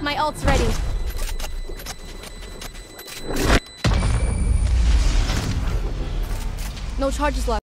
My ult's ready. No charges left.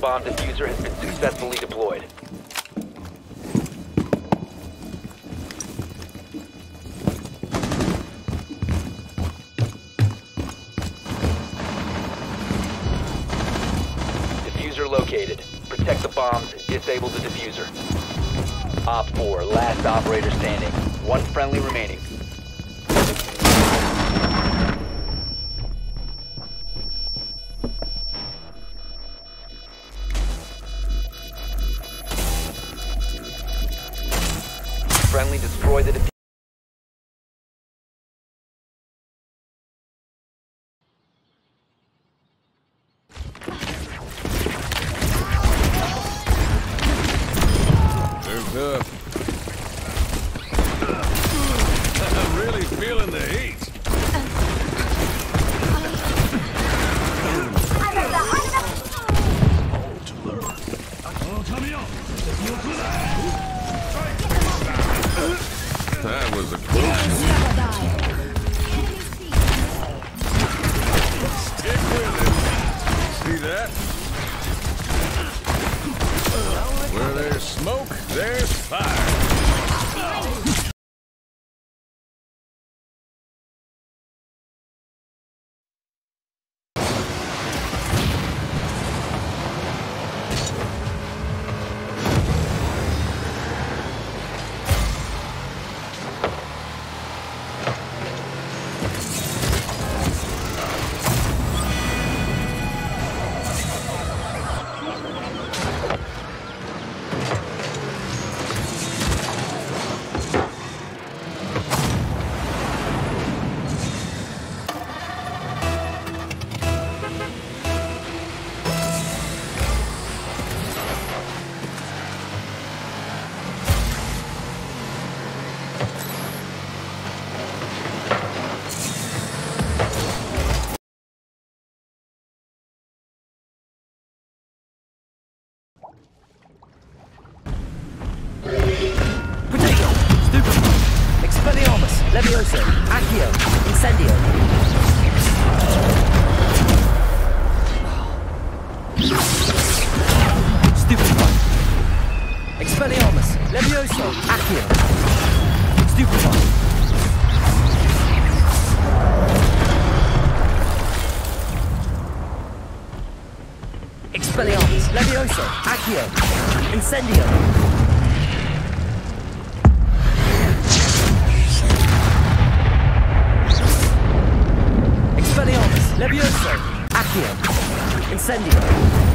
Bomb defuser has been successfully deployed. Defuser located. Protect the bombs, disable the defuser. Op 4, last operator standing. One friendly remaining. Destroy the smoke, there's fire. Levioso, Accio, Incendio. Stupefy. Expelliarmus, Levioso, Accio. Stupefy. Expelliarmus, Levioso, Accio, Incendio. Accio, Incendio.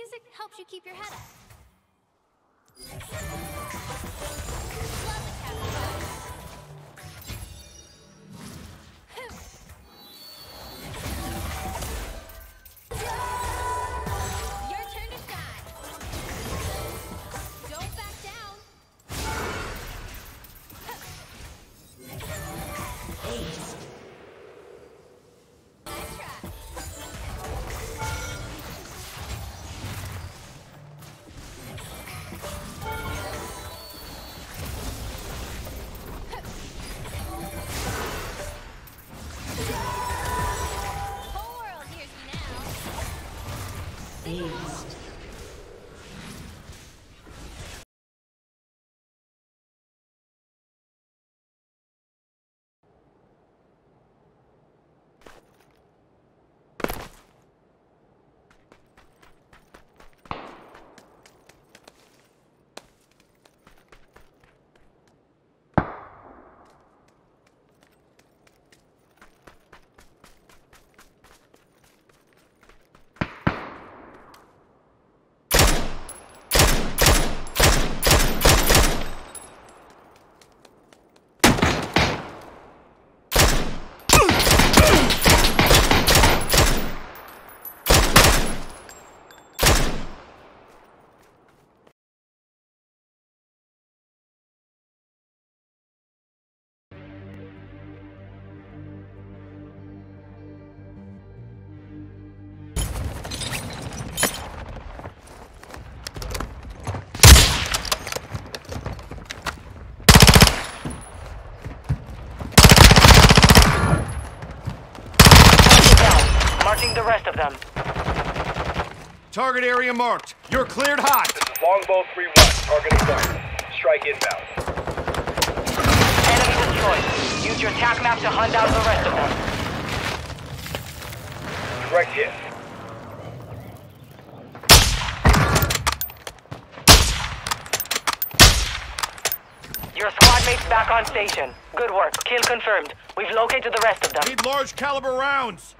Music helps you keep your head up. Me them. Target area marked. You're cleared hot. This is Longbow 3-1, target acquired. Strike inbound. Enemy destroyed. Use your attack map to hunt down the rest of them. Direct hit. Your squad mates back on station. Good work. Kill confirmed. We've located the rest of them. Need large caliber rounds.